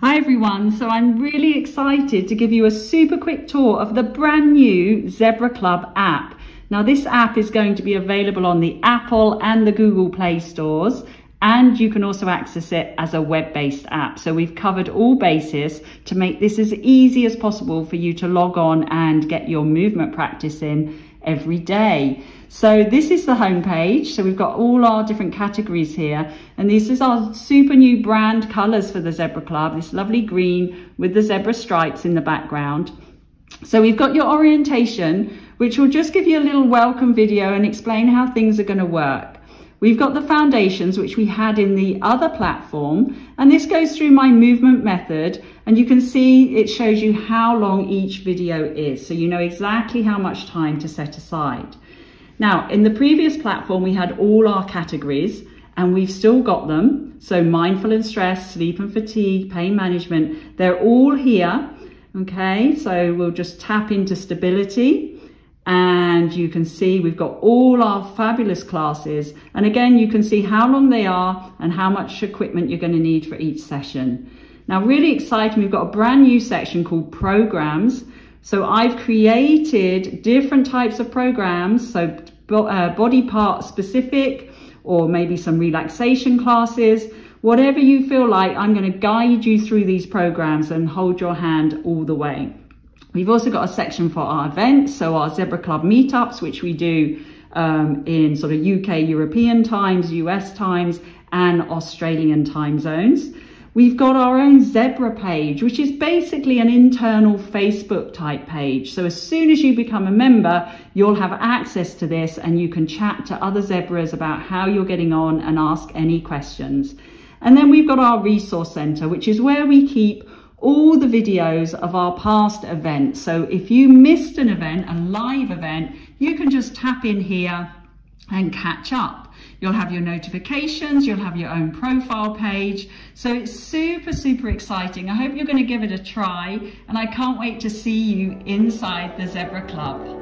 Hi everyone, so I'm really excited to give you a super quick tour of the brand new Zebra Club app. Now this app is going to be available on the Apple and the Google Play stores and you can also access it as a web-based app. So we've covered all bases to make this as easy as possible for you to log on and get your movement practice in every day. So this is the homepage. So we've got all our different categories here. And this is our super new brand colors for the Zebra Club. This lovely green with the zebra stripes in the background. So we've got your orientation, which will just give you a little welcome video and explain how things are going to work. We've got the foundations, which we had in the other platform, and this goes through my movement method, and you can see it shows you how long each video is, so you know exactly how much time to set aside. Now, in the previous platform, we had all our categories, and we've still got them. So mindful and stress, sleep and fatigue, pain management, they're all here. Okay, so we'll just tap into stability and you can see we've got all our fabulous classes. And again, you can see how long they are and how much equipment you're going to need for each session. Now, really exciting, we've got a brand new section called programs. So I've created different types of programs, so uh, body part specific, or maybe some relaxation classes, whatever you feel like, I'm going to guide you through these programs and hold your hand all the way. We've also got a section for our events, so our Zebra Club meetups, which we do um, in sort of UK European times, US times, and Australian time zones. We've got our own Zebra page, which is basically an internal Facebook type page. So as soon as you become a member, you'll have access to this and you can chat to other Zebras about how you're getting on and ask any questions. And then we've got our resource center, which is where we keep all the videos of our past events. So if you missed an event, a live event, you can just tap in here and catch up. You'll have your notifications, you'll have your own profile page. So it's super, super exciting. I hope you're going to give it a try and I can't wait to see you inside the Zebra Club.